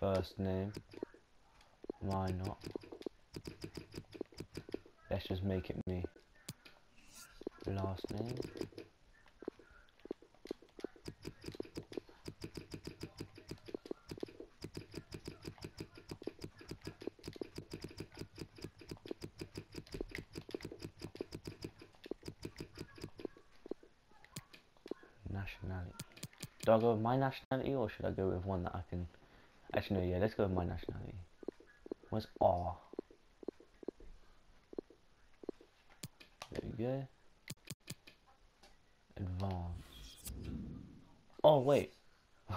first name. Why not? Let's just make it me. Last name. Nationality. Do I go with my nationality or should I go with one that I can... Actually, no, yeah, let's go with my nationality. Where's R? There we go. Advanced. Oh, wait.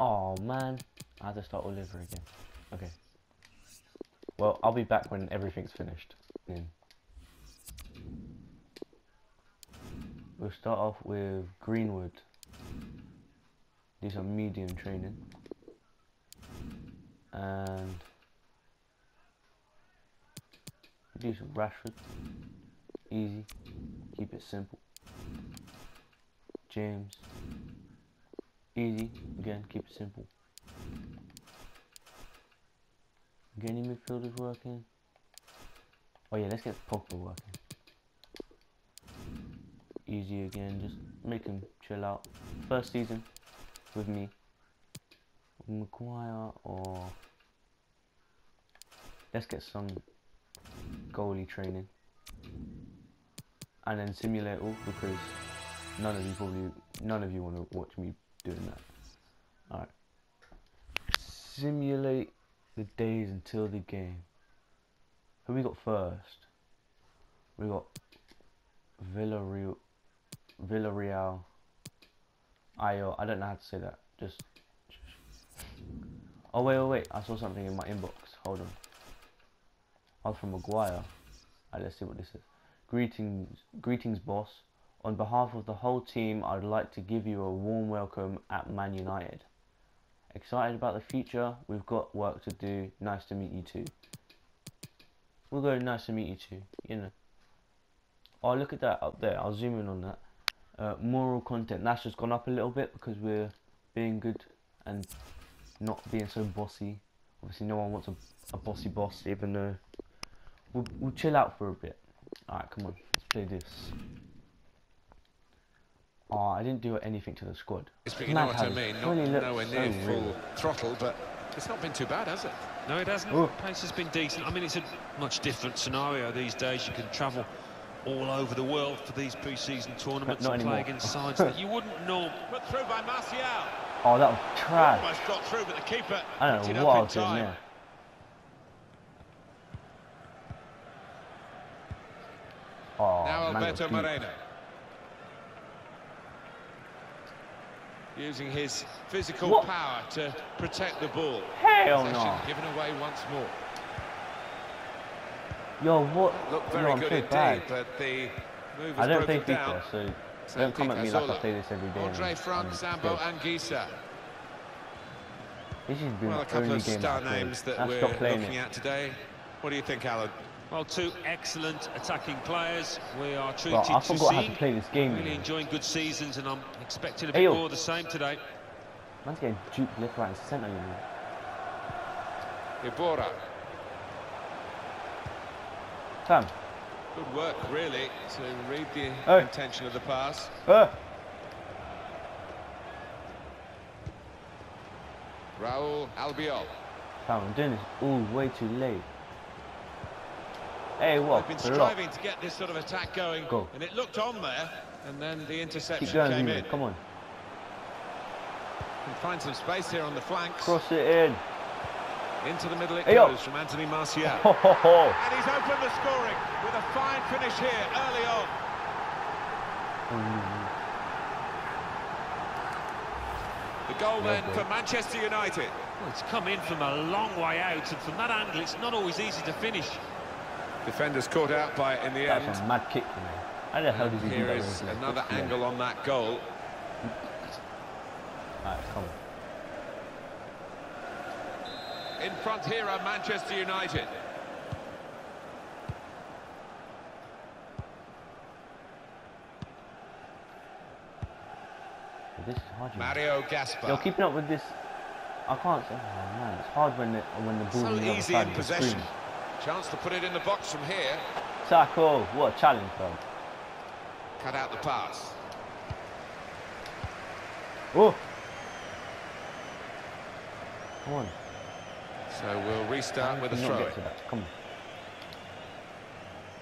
oh, man. I have to start all over again. Okay. Well, I'll be back when everything's finished. We'll start off with Greenwood. Do some medium training. And do some Rashford. Easy. Keep it simple. James. Easy. Again, keep it simple. Get any midfielders working? Oh yeah, let's get Pogba working. Easy again, just make him chill out. First season with me. Maguire or let's get some goalie training. And then simulate all because none of you probably none of you want to watch me doing that. Alright. Simulate the days until the game. Who we got first? We got Villarreal, Villarreal, Ayo. I don't know how to say that. Just. Oh wait, wait, wait! I saw something in my inbox. Hold on. Oh, from Maguire. Right, let's see what this is. Greetings, greetings, boss. On behalf of the whole team, I'd like to give you a warm welcome at Man United. Excited about the future? We've got work to do. Nice to meet you too. We'll go nice to meet you too, you know. Oh, look at that up there. I'll zoom in on that. Uh, moral content. That's just gone up a little bit because we're being good and not being so bossy. Obviously, no one wants a, a bossy boss, even though we'll, we'll chill out for a bit. Alright, come on. Let's play this. Oh, I didn't do anything to the squad. But you know what I mean, not really nowhere so near full real. throttle, but it's not been too bad, has it? No, it hasn't. Oh. Pace has been decent. I mean, it's a much different scenario these days. You can travel all over the world for these pre-season tournaments Not and anymore. play against sides that you wouldn't know. Put through by Martial. Oh, that was trash. Almost got through, but the keeper I don't know up what I in was doing time. there. Oh, Now man, it was Alberto. Moreno. Using his physical What? power to protect the ball. Hell no. given away once more. Yo, what? Looked Yo, very I'm good so indeed, bad. but the move I don't play broken FIFA, down. so So don't come at me like I play this every day. Andre I'm- Frank, I'm Zambo scared. Anguissa. This has been Well, a couple of game star I've names that I we're looking it. at today. What do you think, Alan? Well, two excellent attacking players. We are treated Bro, I to forgot how to play this game. Really man. enjoying good seasons, and I'm expecting a Hey, bit yo. more of the same today. Man's getting duped left, right, and centre. You know. Iborra. Sam. Good work, really, to read the Hey. intention of the pass. Uh, Raul Albiol. Sam, I'm doing this all way too late. Hey, what? They've been striving to get this sort of attack going, Go. and it looked on there, and then the interception going, came in. Come on. Can find some space here on the flanks. Cross it in. Into the middle it Hey, yo. goes from Anthony Martial. Ho, ho, ho. And he's opened the scoring with a fine finish here early on. The goal then for Manchester United. Well, it's come in from a long way out, and from that angle, it's not always easy to finish. Defenders caught out by it in the That's end. a mad kick for me. How the hell did he Here that? is with his another angle on that goal. Alright, come on. In front here are Manchester United. this is hard. Mario Gaspar. You're keeping up with this. I can't say. Oh man, it's hard when the when the ball's so other easy in possession. screen. Chance to put it in the box from here. Sacco, what a challenge, though. Cut out the pass. Oh. Come on. So we'll restart with a throw. get to that? Come on.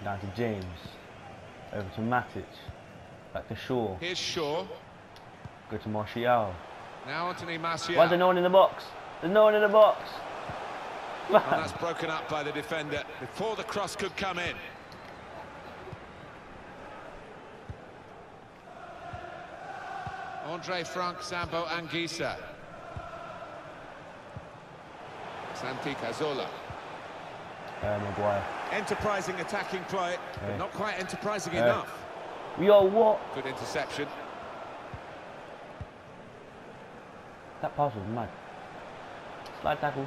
Down to James. Over to Matic. Back to Shaw. Here's Shaw. Go to Martial. Now Anthony Martial. Why is there no one in the box? There's no one in the box. And that's broken up by the defender before the cross could come in. Andre Frank, Zambo and Anguissa. Santi Cazorla. Uh, Maguire. Enterprising attacking play, but Yeah. not quite enterprising Yeah. enough. Yo, what? Good interception. That pass was mad. Slide tackle.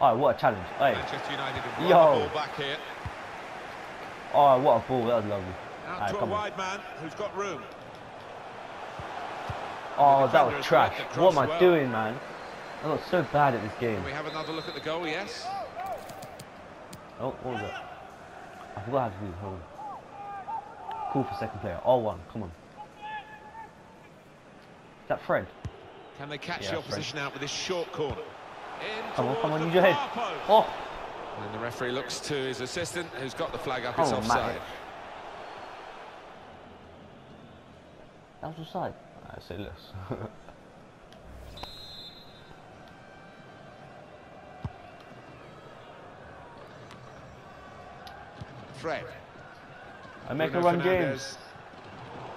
Oh, what a challenge. Hey. Manchester United have Yo. the ball back here. Oh, what a ball. That was lovely. Out Alright, to a come on. wide man who's got room. Oh, that was trash. What am I well. doing, man? I look so bad at this game. Can we have another look at the goal? Yes. Oh, what was that? I forgot how to do. Hold on. Cool for second player. All one. Come on. Is that Fred? Can they catch Yeah, the Fred. opposition out with this short corner? In Come on, come on, use your head. Oh, And the referee looks to his assistant, who's got the flag up. It's Oh, offside. Matic. that was offside. Less. Fred. I make Bruno a run, James. Fernandes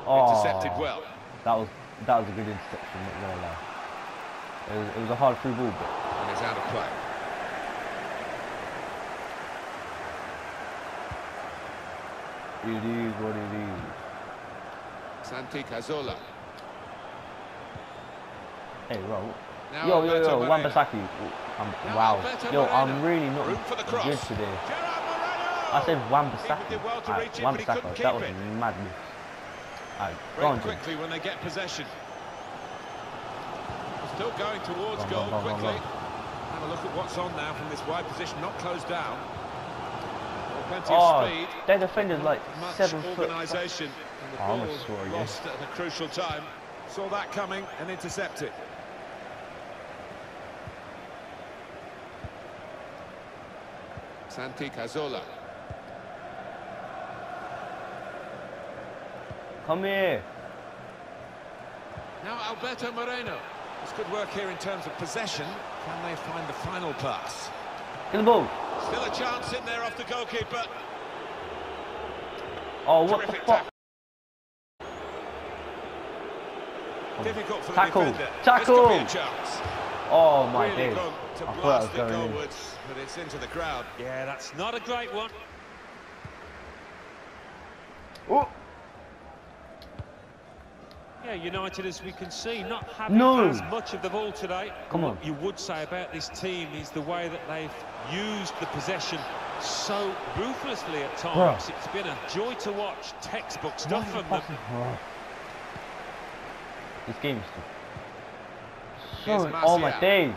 Oh, Intercepted well. That was that was a good interception. Not gonna lie. It was, it was a hard free ball, but And it's out of play. it is what it is. Santi Cazorla. Hey, bro. Now Yo, yo, yo, Moreno. Wan-Bissaka. I'm, wow. Yo, I'm really not Room for the cross. good today. I said He Wan-Bissaka. did well to Alright, reach it, but he couldn't Wan-Bissaka. That was madness. Alright, go on, quickly when they get possession. Still going towards Go on, goal go on, on, go quickly. Have a look at what's on now from this wide position, not closed down. Plenty Oh, of speed. their defender's like seven foot. Oh, I'm ball gonna score again. lost at a crucial time. Saw that coming and intercepted. Santi Cazorla. Come here. Now Alberto Moreno. It's good work here in terms of possession. Can they find the final pass? Get the ball. Still a chance in there off the goalkeeper. Oh, what the fuck? Difficult for the Tackle. defender. Tackle. This could be a chance. Oh my really days. I to thought that was blast it going in. but it's into the crowd. Yeah, that's not a great one. Oh, Yeah, United, as we can see, not having No. as much of the ball today. Come on. What you would say about this team is the way that they've used the possession so ruthlessly at times. It's been a joy to watch, textbook stuff from them. Oh. This game is Here's so. Oh my days.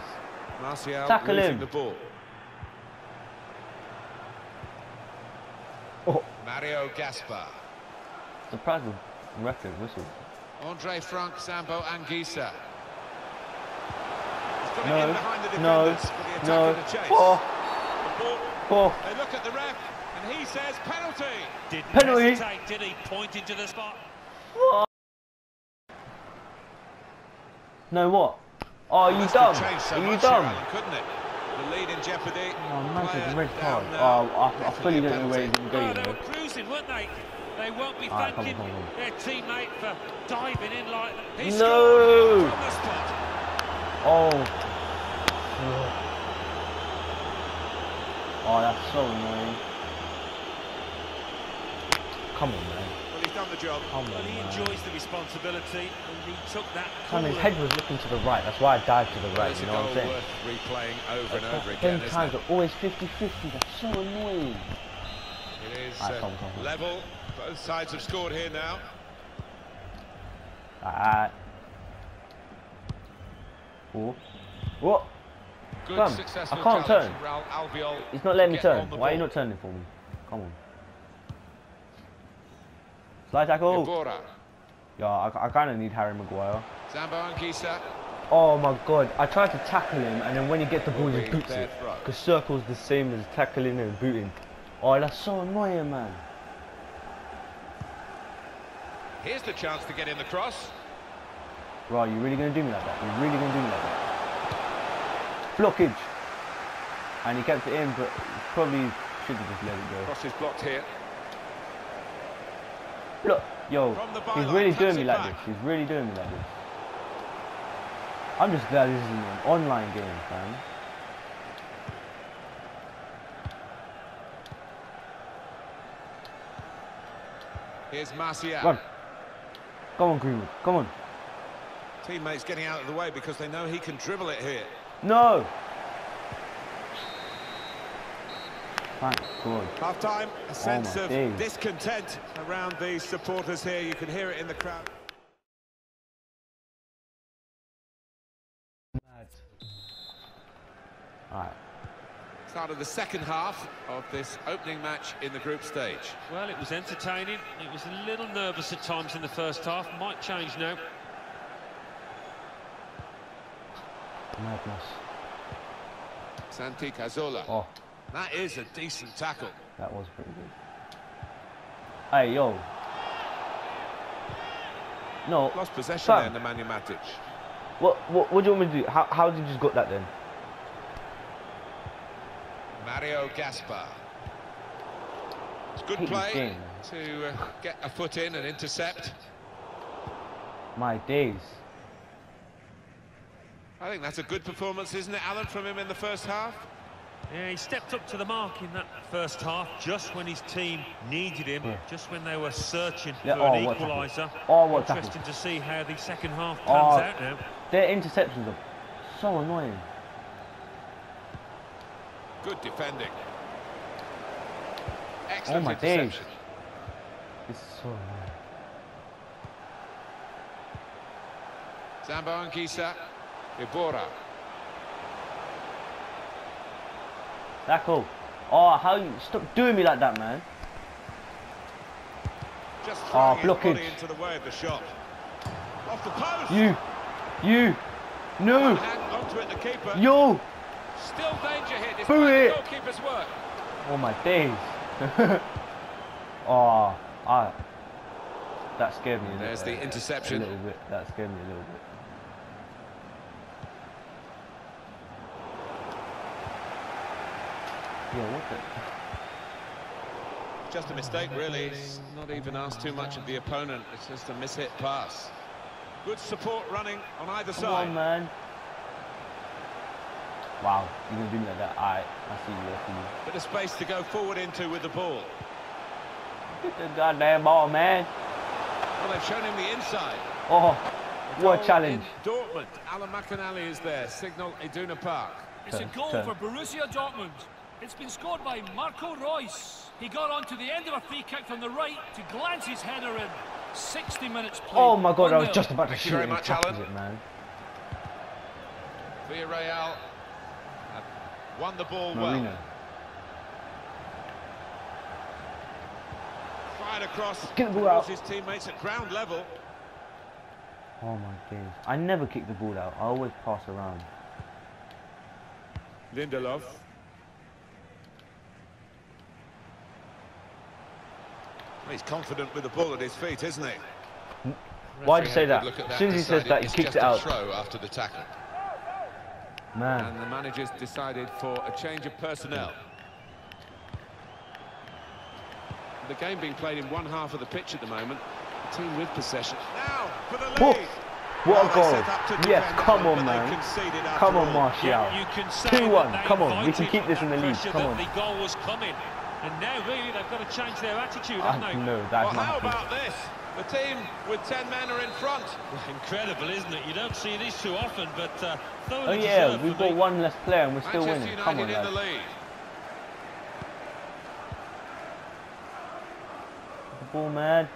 Martial Tackle him. the ball. Oh, Mario Gaspar. surprised the record whistle. Andre Frank, Zambo Anguissa. He's got it in No, no, defenders for the attack no. and the chase. Oh, The ball, oh. they look at the ref, and he says penalty. Didn't Penalty. hesitate, did he? Pointing to the spot. Oh. No, what? Oh, are you Must dumb? so Are you much here, dumb? Alan, couldn't it? The lead in jeopardy. Oh, man, Player red card. Oh, I, I fully don't know where he's going to Oh, they were cruising, weren't they? They won't be All right, come thanking come on, come on. their teammate for diving in like that. He No. scored from the spot. Oh. Oh, that's so annoying. Come on, man. Well, he's done the job. Come But he man. enjoys the responsibility and he took that Son, his head was looking to the right. That's why I dived to the right. It's You know what I'm saying? worth replaying over and over again, them isn't times it? are always 50-50. That's so annoying. It is Alright, uh, come come. Level. Both sides have scored here now. Alright. Oh. What? Good, Come, I can't challenge. turn. Raul He's not letting me turn. on the Why are you not turning for me? Come on. Slide tackle. Iborra, Yeah, I, I kind of need Harry Maguire. Oh my god, I tried to tackle him and then when he gets the ball, he boots it. Because circle's the same as tackling and booting. Oh, that's so annoying, man. Here's the chance to get in the cross. Right, you really gonna do me like that? You're really gonna do me like that? Blockage. And he kept it in, but probably should have just let it go. Cross is blocked here. Look, yo, he's really doing me like this. He's really doing me like this. I'm just glad this isn't an online game, fam. Here's Martial. Run. Come on, Greenwood. Come on. Teammates getting out of the way because they know he can dribble it here. No. Thank God. Half time, a oh sense my of days. discontent around these supporters here. You can hear it in the crowd. Alright. Start of the second half of this opening match in the group stage. Well, it was entertaining. It was a little nervous at times in the first half. Might change now. Madness. Santi Cazorla. Oh, That is a decent tackle. that was pretty good. Hey, yo. No. Lost possession Fam. there, Nemanja Matic. What, what, what do you want me to do? How, how did you just got that then? Mario Gaspar. It's good Hate play to uh, get a foot in and intercept. My days. I think that's a good performance, isn't it, Alan, from him in the first half? Yeah, he stepped up to the mark in that first half, just when his team needed him, Yeah. just when they were searching Yeah, for oh, an equaliser. Oh, what tackle. Interesting to see how the second half oh, pans Oh. out now. Their interceptions are so annoying. Good defending. Oh Excellent my days. interception. It's so annoying. Zambo Anguissa. Iborra. Tackle. Oh, how you stop doing me like that, man? Just Oh, throwing blockage. into the way of the shot. Off the post. You, you, no, Hand onto it, the keeper. yo. Still danger here, despite Boo it. goalkeeper's work. Oh my days. oh, I. That scared me. A There's little, the A interception. little bit. That scared me a little bit. Yeah, what the? Just a mistake, really. He's not even asked too much of the opponent. It's just a mishit pass. Good support running on either Come side. on, man. Wow, you're gonna do me like that? Alright, I see you. I see you. Bit of space to go forward into with the ball. Get the goddamn ball, man. Well, they've shown him the inside. Oh, what Goal a challenge. Dortmund. Alan McInally is there. Signal Iduna Park. It's a goal for Borussia Dortmund. It's been scored by Marco Reus. He got onto the end of a free kick from the right to glance his header in. 60 minutes played. Oh my god, I was just about to shoot very much, tackles Alan. it, man. Villarreal have won the ball Marino. well. Fired across Get the ball out. his teammates at ground level. Oh my days. I never kick the ball out. I always pass around. Lindelof. He's confident with the ball at his feet, isn't he? Why'd you say Referee had that? look at As soon as he says that, he kicks it out. throw after the tackle. Man. And the managers decided for a change of personnel. The game being played in one half of the pitch at the moment. The team with possession. Now for the Whoa. lead. What a Well, they goal. set up to Yes, come on, they man. Come on. Martial. Yeah, you can say 2-1, come on, we can keep this in the that lead, come on. The goal was coming, and now really they've got to change their attitude, I haven't they? know, Well, that's how my about this? The team with 10 men are in front. Incredible, isn't it? You don't see these too often, but uh, Oh yeah, we've got me. one less player and we're still Manchester winning. United Come on, in the lead. The ball, man.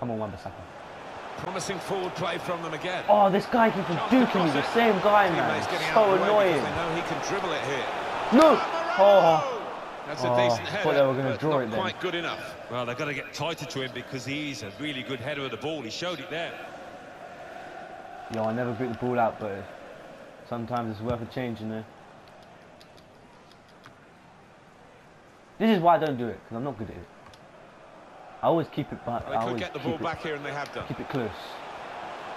Come on, Wan-Bissaka. Promising forward play from them again. Oh, this guy keeps to duking me. The same guy, man. So annoying. They know he can dribble it here. No. Oh. That's a Oh, decent I header, thought they were gonna draw not it then. quite good enough. Well, they've got to get tighter to him because he's a really good header of the ball. He showed it there. Yo, I never beat the ball out, but sometimes it's worth a change, you know. This is why I don't do it, because I'm not good at it. I always keep it back. Well, I they could always get the ball it, back here, and they have done. Keep it close.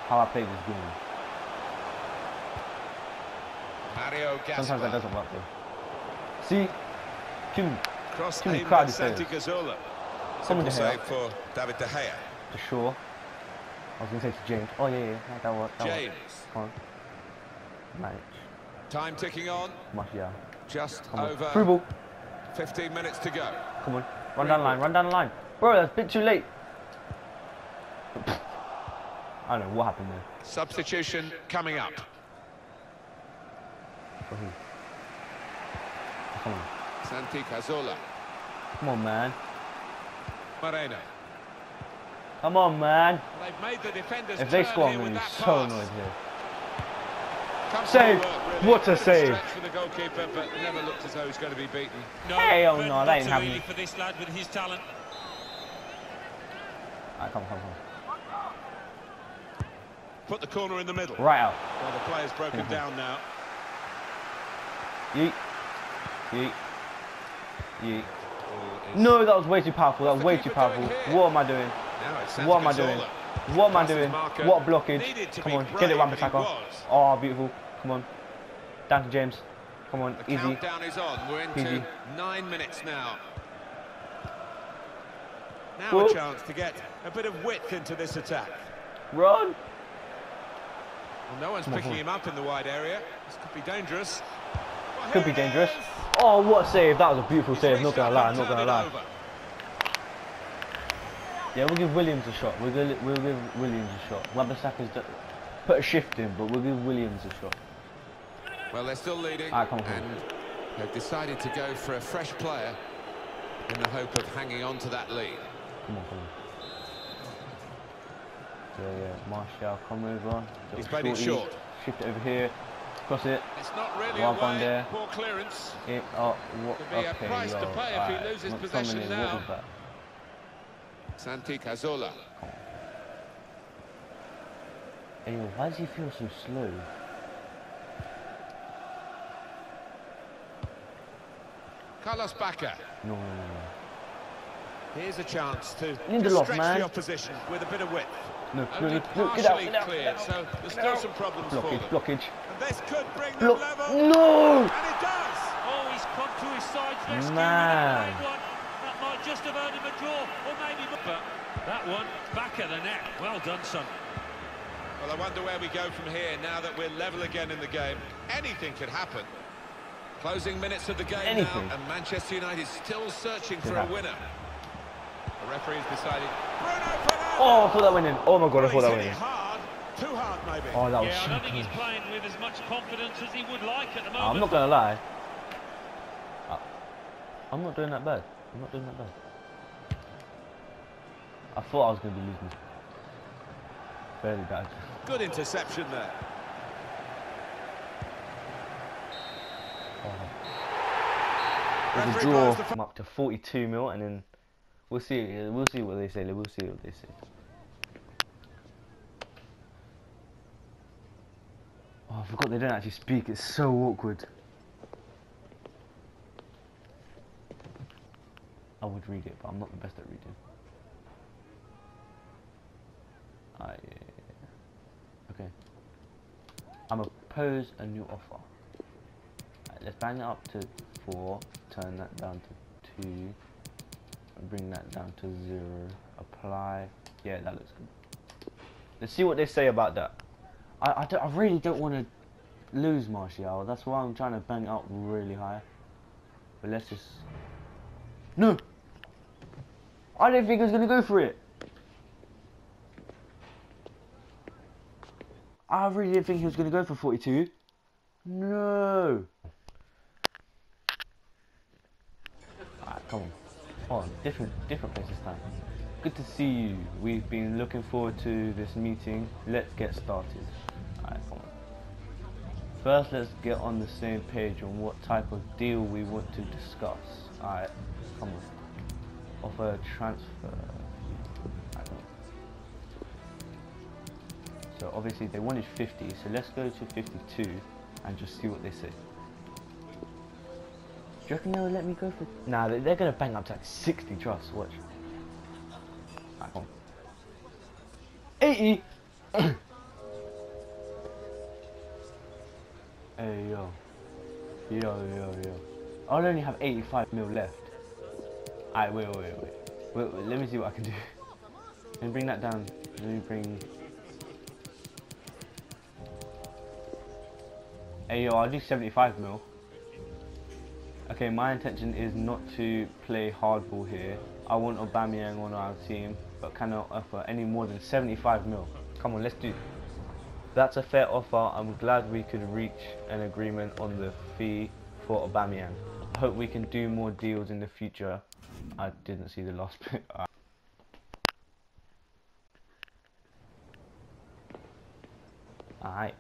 How I play this game. Mario Sometimes that doesn't work though. See? Kim, Cross many aimed crowded Santi. Cazorla. Someone to save for David De Gea. to Shaw. I was going to say to James. Oh, yeah, yeah, yeah. That worked. That James. worked. Come on. Manage. Time ticking on. Martial. Just Come on. over Through ball. 15 minutes to go. Come on. Run down the line. Run down the line. Bro, that's a bit too late. I don't know what happened there. Substitution coming up. Come on. Santi Cazorla. Come on, man. Moreno. Come on, man. They've made the defenders If they score, I'm going to be so annoyed here. Comes Save. work, really. What a Bit save. for the goalkeeper, but never looked as though he's going to be beaten. No, Hell no, that ain't happening. for this lad with his talent. Alright, come on, come on. Put the corner in the middle. Right out. Well, the player's broken Mhm. down now. Yeet. Yeet. Yeet. No, that was way too powerful. That was way too powerful. What am I doing? What am I doing? What am I doing? What blockage? Come on, get it, he Wan-Bissaka. Oh, beautiful. Come on. Down to James. Come on, The easy. countdown is on. We're into Easy. nine minutes now. Now Whoop. a chance to get a bit of width into this attack. Run! Well, no one's Come picking come him up in the wide area. This could be dangerous. Well, Could be dangerous. is. Oh, what a save. That was a beautiful He's save. reached Not gonna up lie, and not gonna lie. over. Yeah, we'll give Williams a shot. We'll give, we'll give Williams a shot. Wan-Bissaka's d- put a shift in, but we'll give Williams a shot. Well, they're still leading, Ah, come on, come on. and they've decided to go for a fresh player in the hope of hanging on to that lead. Come on, come on. Yeah, yeah. Martial, come over. He's Little played it short. Shift it over here. Cross it. It's not really Well gone away. there. Poor clearance. It, oh, what, Could be a okay, price to yo, pay if he loses not possession coming in, now. What was that? Santi Cazorla. Hey, why does he feel so slow? Carlos Bacca. No, no, no, no. Here's a chance to Lindelof, stretch man. the opposition with a bit of width. No, no, no, no, get out, get out, cleared, get out. so there's still some problems for Blockage, them. blockage. And this could bring them level. No! And it does. Oh, he's come to his side's rescue Man. with a late one. That might just have earned him a draw, or maybe... But that one, back of the net. Well done, son. Well, I wonder where we go from here now that we're level again in the game. Anything could happen. Closing minutes of the game Anything. now, and Manchester United still searching Could for a winner. The referee has decided. Bruno Oh, I thought that went in. Oh my god, I thought that went in. hard. Too hard, maybe. Oh, that was Yeah, I don't think he's playing with as much confidence as he would like at the moment. I'm not gonna lie. I, I'm not doing that bad. I'm not doing that bad. I thought I was gonna be losing. Fairly bad. Good interception there. Oh. There's a draw. blows I'm up to 42 mil, and then we'll see. Uh, we'll see what they say. We'll see what they say. Oh, I forgot they don't actually speak. It's so awkward. I would read it, but I'm not the best at reading. I. Okay. I'm gonna pose a new offer. Right, let's bang it up to four. Turn that down to two. Bring that down to zero. Apply. Yeah, that looks good. Let's see what they say about that. I, I, don't- I really don't want to lose Martial. That's why I'm trying to bang up really high. But let's just. No! I didn't think he was going to go for it. I really didn't think he was going to go for 42. No! Alright, come on. Oh, different, different place this time. good to see you. We've been looking forward to this meeting. Let's get started. On. First, let's get on the same page on what type of deal we want to discuss. Alright, come on. Offer transfer. So obviously they wanted 50, so let's go to 52 and just see what they say. Do you reckon they'll let me go for... Nah, they- they're going to bang up to like 60, trust, watch. Come on. 80! hey, yo. Yo, yo, yo. I'll only have 85 mil left. Alright, wait, wait, wait, wait. Wait, wait, let me see what I can do. Let me bring that down. Let me bring... Hey, yo, I'll do 75 mil. Okay, my intention is not to play hardball here. I want Aubameyang on our team, but cannot offer any more than 75 mil. Come on, let's do. That's a fair offer. I'm glad we could reach an agreement on the fee for Aubameyang. I Hope we can do more deals in the future. I didn't see the last bit. Alright.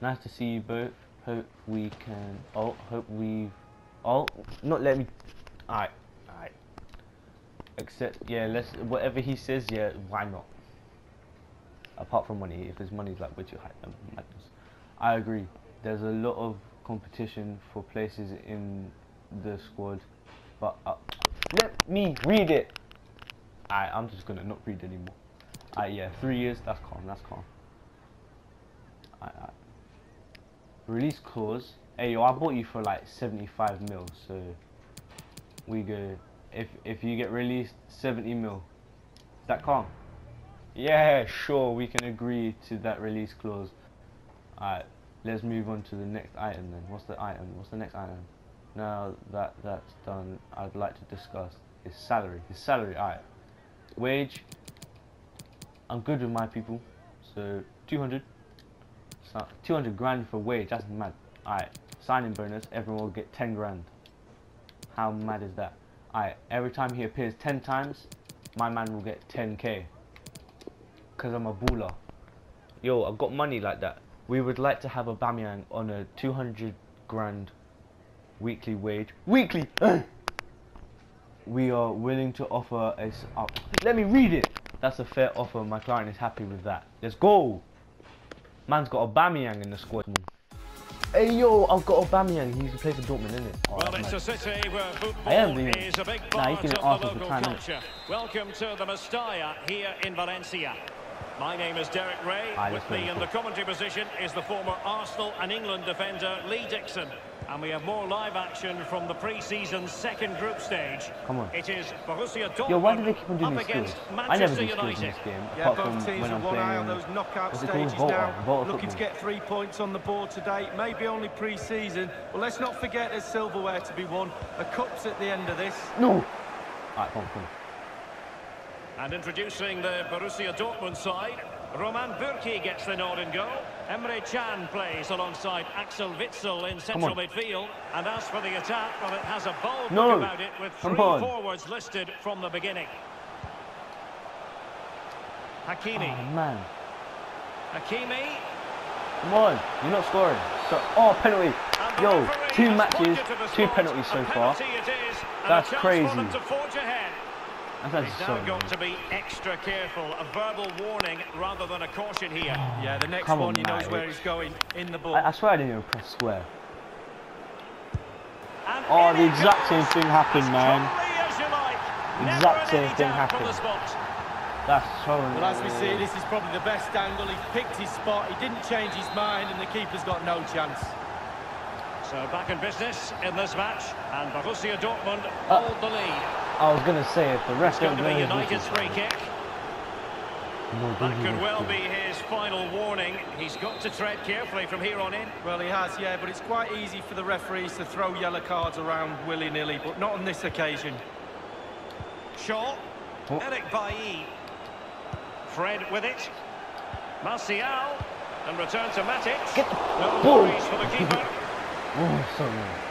Nice to see you both. Hope we can. Oh, hope we. Oh, not let me. Alright, alright. Except, yeah, let's. Whatever he says, yeah, why not? Apart from money, if his money's like way too high, madness. I agree. There's a lot of competition for places in the squad, but uh, let me read it. Alright, I'm just gonna not read anymore. Alright, yeah, three years. That's calm. That's calm. Alright, alright. Release clause. Hey yo, I bought you for like 75 mil, so we go. If if you get released 70 mil, is that calm? Yeah, sure, we can agree to that release clause. Alright, let's move on to the next item then. What's the item? What's the next item? Now that that's done, I'd like to discuss his salary. His salary, alright. Wage. I'm good with my people, so 200. So 200 grand for wage, that's mad. Alright, signing bonus, everyone will get 10 grand. How mad is that? Alright, every time he appears 10 times, my man will get 10k. Because I'm a baller. Yo, I've got money like that. We would like to have Aubameyang on a 200 grand weekly wage. Weekly! we are willing to offer a... oh, let me read it! That's a fair offer, my client is happy with that. Let's go! Man's got Aubameyang in the squad. Hey yo, I've got Aubameyang. He used to play for Dortmund, innit? Oh, Well, it's mad. a city where I am football is a big Nah, part you can of ask the local time, culture. Welcome to the Mestalla here in Valencia. My name is Derek Ray. Aye, With me really in the commentary position is the former Arsenal and England defender Lee Dixon. And we have more live action from the pre-season second group stage. Come on. It is Borussia Dortmund Yo, why do they keep on doing up these skills? against I never Manchester do skills in United. this game, Yeah, apart both from teams when I'm one eye on those knockout what's it called? stages Volta, now. Volta looking to get three points on the board today. Maybe only pre-season, but let's not forget there's silverware to be won. A cup's at the end of this. No! Alright, come on, come on. And introducing the Borussia Dortmund side, Roman Burki gets the nod and goal. Emre Can plays alongside Axel Witsel in central midfield. And as for the attack, well, it has a bold No. look about it with three forwards listed from the beginning. Hakimi. Oh man. Hakimi. Come on, you're not scoring. So, oh, penalty. Yo, two matches, pointed to the two penalties so far. penalty it is, and That's crazy. He's so now got to be extra careful. A verbal warning rather than a caution here. Yeah, the next Come one on, he knows mate. where he's going in the ball. I, I swear I didn't even press square. And Oh, the it exact same thing happened, man. calmly as you like. Exact same thing happened. That's so Well, as we see, this is probably the best angle. He's picked his spot. He didn't change his mind, and the keeper's got no chance. So back in business in this match, and Borussia Dortmund Uh, hold the lead. I was gonna say if the ref It's going don't to be blow his United's free kick. no, That could well be his final warning. He's got to tread carefully from here on in. Well, he has, yeah, but it's quite easy for the referees to throw yellow cards around willy-nilly, but not on this occasion. Shaw. Oh. Eric Bailly. Fred with it. Martial. And return to Matic. Get No Boom. worries for the keeper. Oh, so annoying.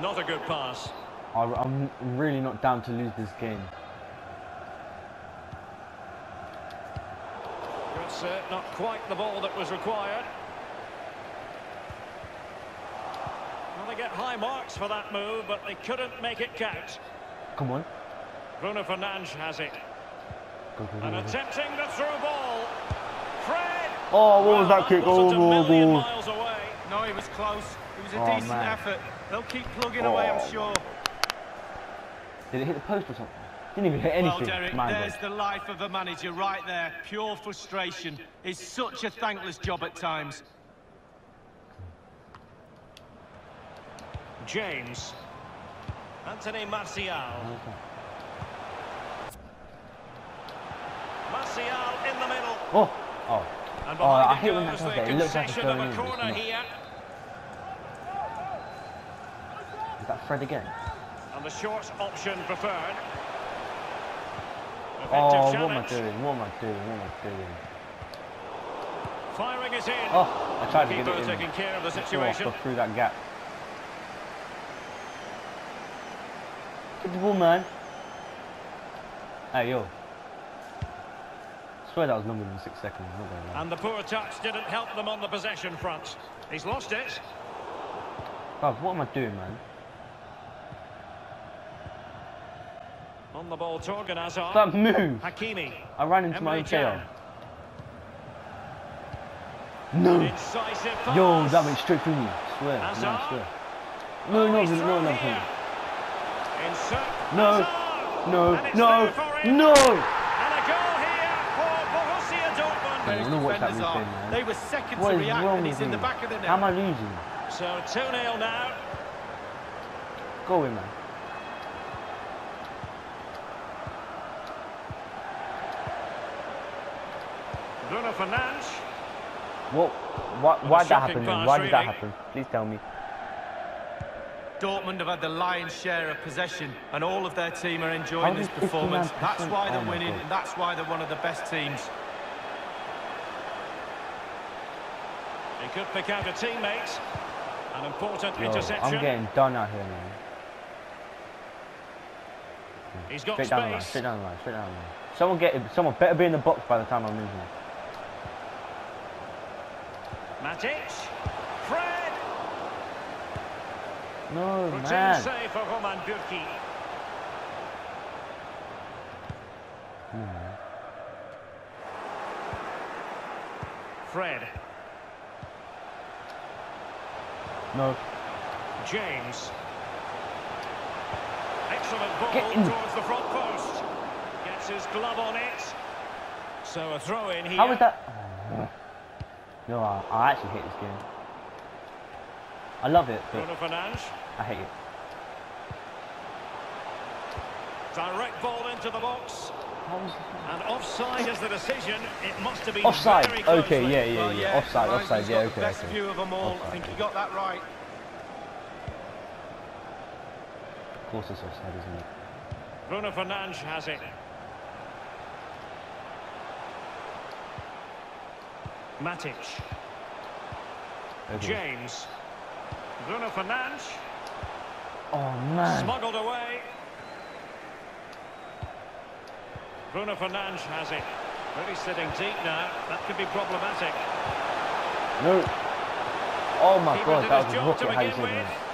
Not a good pass. I, I'm really not down to lose this game. It's uh, not quite the ball that was required. Well, they get high marks for that move, but they couldn't make it count. Come on. Bruno Fernandes has it. Go, go, go, And attempting the through ball. Fred! Oh, what was that kick? wasn't Oh, a oh, million oh. miles away. No, he was close. It was a Oh, decent man. effort. They'll keep plugging away, Oh, I'm sure. Did it hit the post or something? Didn't even hit anything. Well. Derek, there's God. the life of a manager right there. Pure frustration. It's such a thankless job at times. James. Anthony Martial. Martial in the middle. Oh, oh. And Oh, I hate when that goes does. It looks like it's of going a corner here. Is that Fred again? And the short option preferred. Oh, Effective Oh, what am I doing? What am I doing? What am I doing? Firing is in. Oh, I tried to get it in. taking care of the situation. got through that gap. Get the ball, man. Hey, yo. I swear that was longer than six seconds. And the poor touch didn't help them on the possession front. He's lost it. Bruv, what am I doing, man? On the ball, Torgan Hazard. That move! Hakimi. I ran into my Emre own Can. tail. No! Yo, that went straight through me. Swear. No, I swear. No, no, no, no, no, no. No. No, no, there for him. no! And a goal here for Borussia Dortmund. I wanna watch that Defenders are. replay, man. They were second What to react, and he's in me? the back of the net. How am I losing? So 2-0 now. Go in, man. Bruno Fernandes. What? Why, a why'd that shocking happen then? pass, Why did that happen? Please tell me. Dortmund have had the lion's share of possession, and all of their team are enjoying this performance. That's why oh they're Oh winning, and that's why they're one of the best teams. He could pick out a teammate. An important Yo, interception. I'm getting done out here, man. He's got Straight down the line, space. straight down the line, straight down the line. Someone get it. Someone better be in the box by the time I'm moving. Matic. Fred. No, man. save for Roman Bürki. Fred. No. James. Excellent ball towards the front post. Gets his glove on it. So a throw in here. How was that? No, I, I actually hate this game. I love it, but I hate it. Direct ball into the box. And offside is the decision. It must have been Offside. very. Okay, yeah, yeah, Well, yeah. Offside, Linesman's offside. Yeah, okay, best okay. view of them all. I think he got that right. Of course it's offside, isn't it? Bruno Fernandes has it. Matic. Okay. James. Bruno Fernandes. Oh man. Smuggled away. Bruno Fernandes has it. Really sitting deep now. That could be problematic. No. Oh my Keeper god, that was a job to rocket. How you begin say with. that?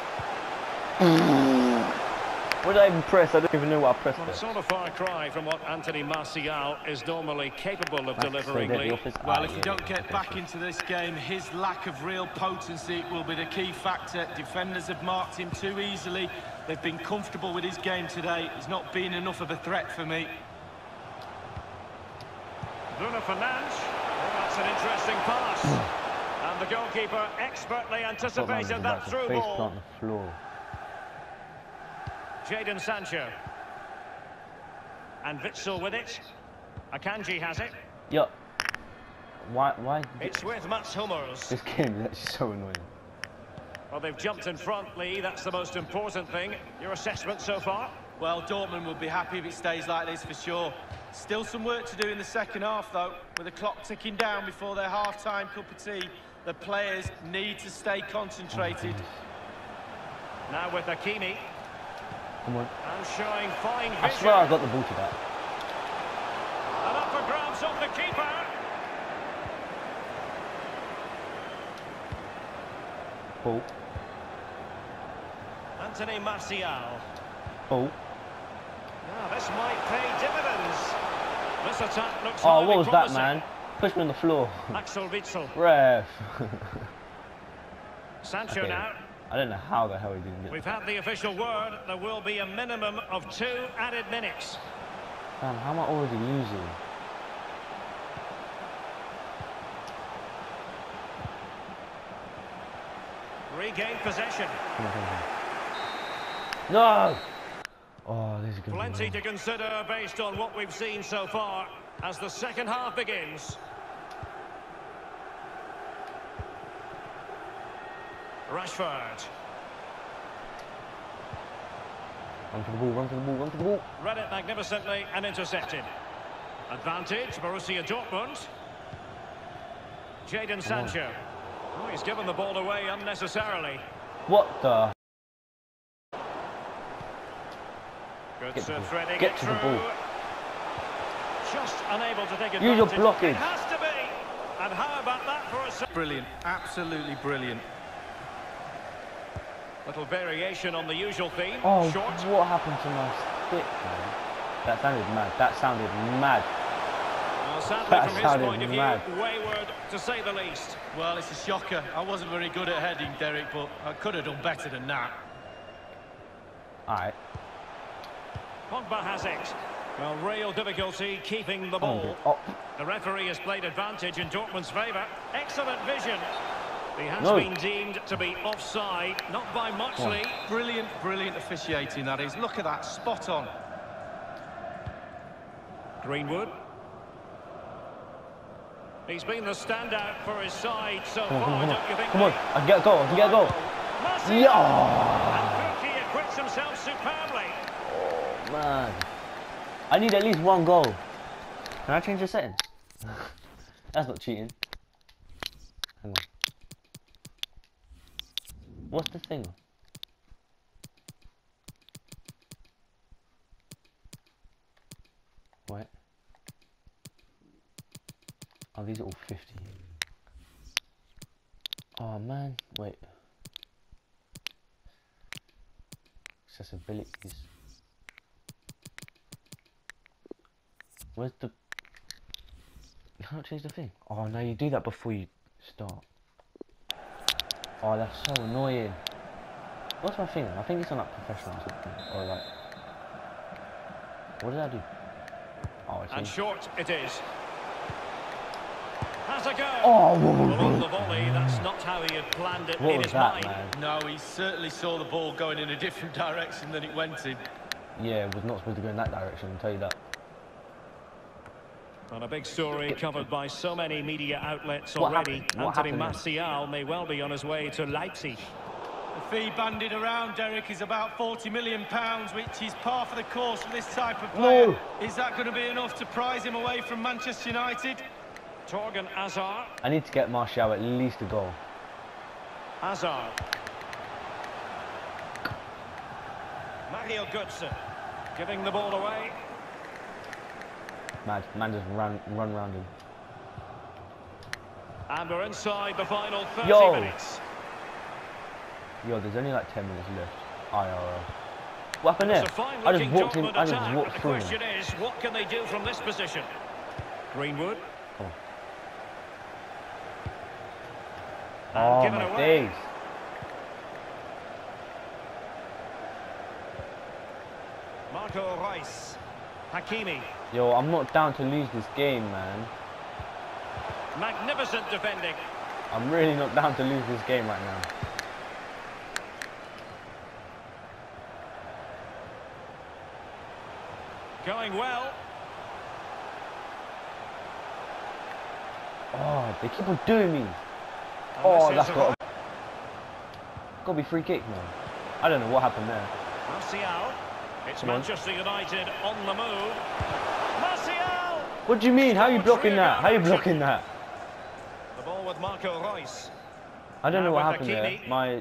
What did I even press? I don't even know what I pressed Well, it's there. sort of far cry from what Anthony Martial is normally capable of Max delivering. said at the Lee. Well, if you don't get back into this game, his lack of real potency will be the key factor. Defenders have marked him too easily. They've been comfortable with his game today. He's not been enough of a threat for me. Bruno Fernandes. Oh, that's an interesting pass. and the goalkeeper expertly anticipated was that about to through face ball. Plant the floor. Jadon Sancho. And Witsel with it. Akanji has it. Yo. Why? Why? It's with Mats Hummels. This game is actually so annoying. Well, they've jumped in front, Lee. That's the most important thing. Your assessment so far? Well, Dortmund will be happy if it stays like this for sure. Still some work to do in the second half, though. With the clock ticking down before their half-time cup of tea, the players need to stay concentrated. Now with Hakimi. Come on. And showing fine vision. I swear I got the ball to that. And up for grabs of the keeper. Ball. Anthony Martial. Ball. Now this might pay dividends. This attack looks Oh, what was that, man? Push me on the floor. Axel Witsel. Ref. Sancho Okay. now. I don't know how the hell he didn't get We've had the official word. There will be a minimum of two added minutes. Damn, how am I already losing? Regained possession. No! Oh, this is going Plenty to consider based on what we've seen so far as the second half begins. Rashford. Run to the ball, run to the ball, run to the ball. Read it magnificently and intercepted. Advantage, Borussia Dortmund. Jadon Sancho. Oh, he's given the ball away unnecessarily. What the? Good Get Sir the ball. threading Get it to the ball. Just unable to take Use your advantage. blockage. It has to be. And how about that for a Brilliant, absolutely brilliant. Little variation on the usual theme? Oh, Short. what happened to my stick, man? That sounded mad. That sounded mad. Well, sadly, That from his sounded point of view, mad. wayward to say the least. Well, it's a shocker. I wasn't very good at heading, Derek, but I could have done better than that. Alright. Pogba has it. Well, real difficulty keeping the oh, ball. dude. Oh, The referee has played advantage in Dortmund's favour. Excellent vision. He has No. been deemed to be offside, not by much, Come on. Lee. Brilliant, brilliant officiating, that is. Look at that, spot on. Greenwood. He's been the standout for his side so come on, far, come on, don't you come think? on. Come on. I can get a goal. I can get a goal. Martial! Yeah. And Pukki acquits himself superbly. Oh, man. I need at least one goal. Can I change the setting? That's not cheating. Hang on. What's the thing? Wait. Oh, these all 50. Oh, man. Wait. Accessibilities. Where's the... You can't change the thing. Oh, no, you do that before you start. Oh, that's so annoying. What's my thing? I think it's on like professional or something. Or like... What did I do? Oh, I And see. short it is. Has a go. Oh, whoa, whoa, Well, on the volley, that's not how he had planned it What in was his that, mind. man? No, he certainly saw the ball going in a different direction than it went in. Yeah, it was not supposed to go in that direction, I'll tell you that. And a big story covered by so many media outlets What already. happened? What Anthony happened? Martial may well be on his way to Leipzig. The fee bandied around, Derek, is about £40 million, pounds, which is par for the course for this type of player. No. Is that going to be enough to prize him away from Manchester United? Thorgan Hazard. I need to get Martial at least a goal. Hazard. Mario Götze giving the ball away. Mad, man just run, run round him. And we're inside the final 30 Yo. minutes. Yo, there's only like 10 minutes left. IRL. What happened there? I just looking walked in, I just attack, walked but the through question him. is, what can they do from this position? Greenwood. Oh, oh my days. Marco Reus. Hakimi. Yo, I'm not down to lose this game, man. Magnificent defending. I'm really not down to lose this game right now. Going well. Oh, they keep on doing me. Oh, that's got to, got to be free kick, man. I don't know what happened there. Martial. It's Come on. Manchester United on the move. What do you mean? How are you blocking that? How are you blocking that? The ball with Marco Reus. I don't know what happened there. My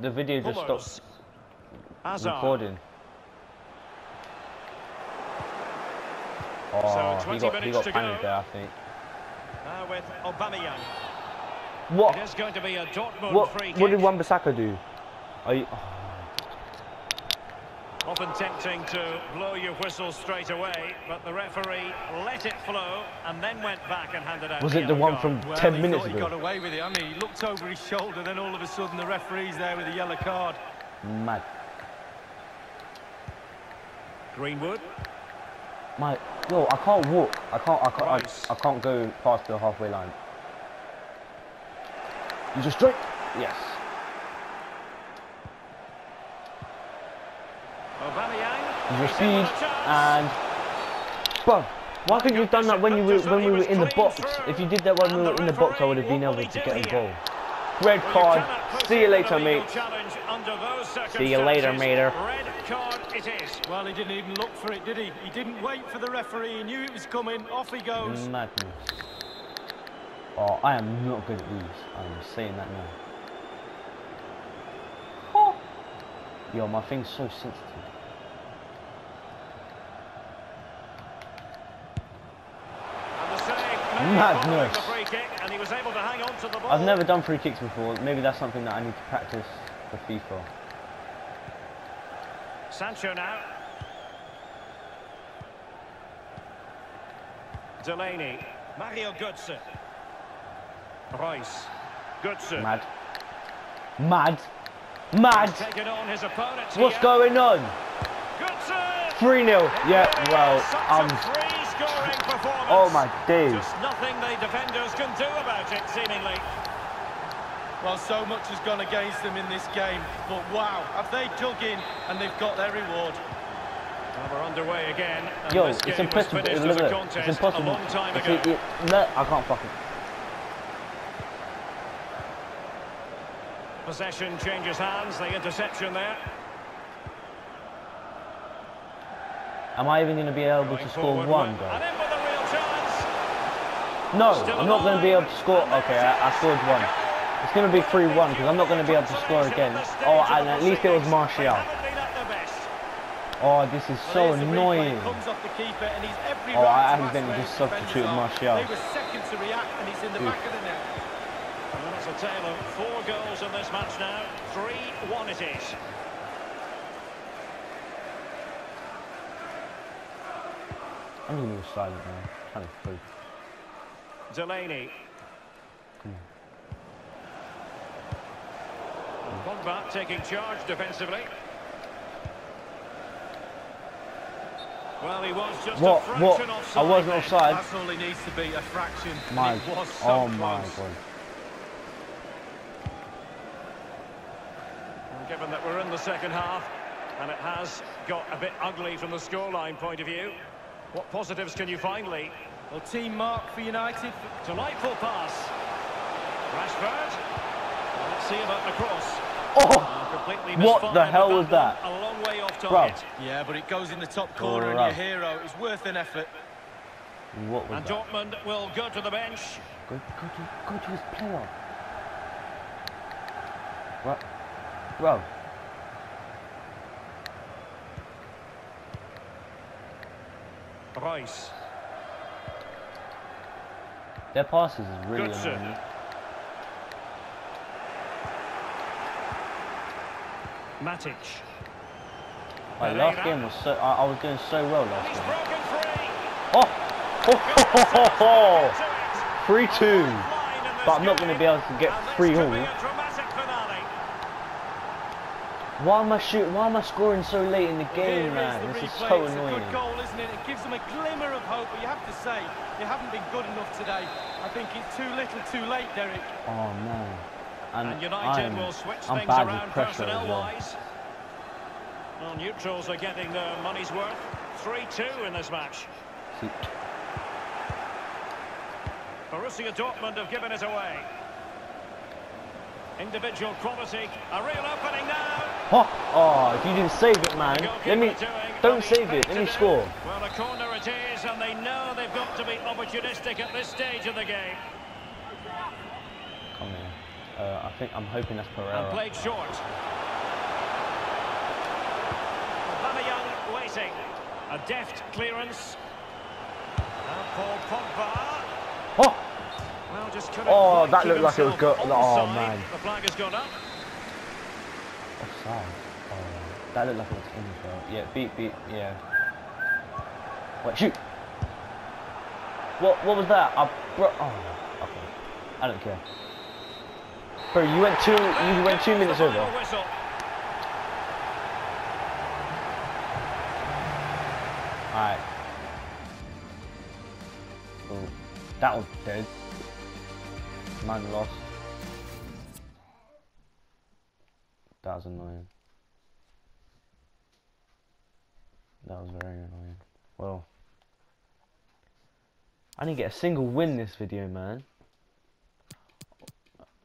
the video just stopped recording. Oh, he 20 got he minutes got to panicked go. there, I think. Now with Aubameyang. What? It is going to be a Dortmund What? What did. Wan-Bissaka do? Are you? oh, Often tempting to blow your whistle straight away, but the referee let it flow and then went back and handed out was it the yellow one card. from Well, ten he minutes thought he got away with it, I mean, he? He looked over his shoulder, then all of a sudden the referee's there with a yellow card. Mad. Greenwood. My, yo, I can't walk. I can't. I can't. I, I can't go past the halfway line. You just straight. Yes. Aubameyang. You He's in with received a chance. and, bro. Why couldn't you have done that when you were when we were in the box? If you did that when we were in the box, I would have been able to get involved. Red card. See you later, mate. challenge under those See you later, mater. Red card it is. Well, he didn't even look for it, did he? He didn't wait for the referee. He knew it was coming. Off he goes. Madness. Oh, I am not good at these. I'm saying that now. Oh. Yo, my thing's so sensitive. And the save maybe Madness. following the free kick, and he was able to hang on to the ball. I've never done free kicks before. Maybe that's something that I need to practice for FIFA. Sancho now. Delaney. Mario Götze. Reus. Götze. Mad. Mad. Mad. On his What's going on? Götze! 3 0. Yeah, well, such um, scoring performance. oh my days. Just nothing the defenders can do about it, seemingly. Well, so much has gone against them in this game. But wow, have they dug in and they've got their reward. Well, we're underway again. and Yo, this it's game was impossible. finished Look, as a it's impossible. a long time It's- ago. it- it- no, I can't fucking. Possession changes hands, the interception there. Am I even going to be able to score one, with- bro? And in with a real chance. No, I'm not going to be able to score. Okay, I, I scored one. It's going to be 3 1 because I'm not going to be able to score again. Oh, and at least it was Martial. They haven't been at their best. Oh, this is so Well, here's the replay. annoying. Comes off the keeper and he's every Oh, I accidentally just substituted. Martial. They were second to react and he's in the back of the net. And a tale of four goals in this match now. 3-1 it is. I'm going to be silent now. Trying to focus. Delaney. Pogba taking charge defensively. Well, he was just What? a fraction What? offside. I wasn't offside. That's all he needs to be, a fraction. and My, it was so oh close. my god. And Given that we're in the second half, and it has got a bit ugly from the scoreline point of view, what positives can you find, Lee? Well, team mark for United. Delightful pass. Rashford. Let's see about the cross. Oh! Uh, completely What the hell with was that? A long way off Bro. target. Yeah, but it goes in the top corner and Bruh. your hero is worth an effort. What was And that? Dortmund will go to the bench. Go, go, to, go to his player. What? Bro. Reus. Their passes is really Götze. annoying. Matic. My last game was so. I, I was doing so well last He's game. Oh! Oh! Ho, ho, ho, ho. 3 2. Line in this But I'm not going to be able to get 3 all. be a dramatic finale. Why am I shooting? Why am I scoring so late in the game, Here man? the This is replay. so it's annoying. a good goal, isn't it? It gives them a glimmer of hope, but you have to say, they haven't been good enough today. I think it's too little too late, Derek. Oh man. And, And United I'm, will switch I'm things around as well. personnel-wise. Well, neutrals are getting their money's worth. 3-2 in this match. See, Borussia Dortmund have given it away. Individual quality, a real opening now. oh, oh, if you didn't save it, man, let me. Don't save it. Let me score. Well, a corner it is, and they know they've got to be opportunistic at this stage of the game. Come here. Uh, I think I'm hoping that's And Pereira. played short. Young waiting. A deft clearance. And Paul Pogba. Oh! Well, just Oh, that looked like it was himself go- oh, man. The flag has gone up. Offside. Oh, that looked like it was in. Yeah, beat, beat, yeah. Wait, shoot! What, what was that? I, bro, oh, okay. I don't care. Bro, you went two, you went two minutes over. Alright. Oh, that was dead. Man lost. That was annoying. That was very annoying. Well, I didn't get a single win this video, man.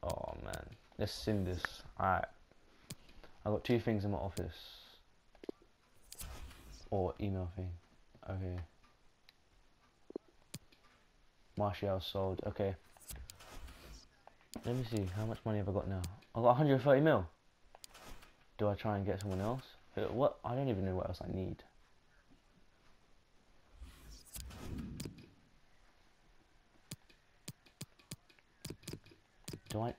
Oh man, let's sim this. Alright, I got two things in my office, or email thing. Okay. Martial sold. Okay. Let me see. How much money have I got now? I've got 130 mil. Do I try and get someone else? Uh, What? I don't even know what else I need. Do I?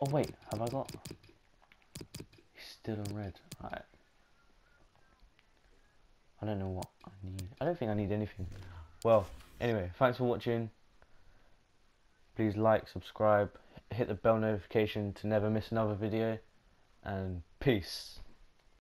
Oh wait, have I got? He's still in red. Alright. I don't know what I need. I don't think I need anything. Well, anyway, thanks for watching. Please like, subscribe, hit the bell notification to never miss another video, and peace.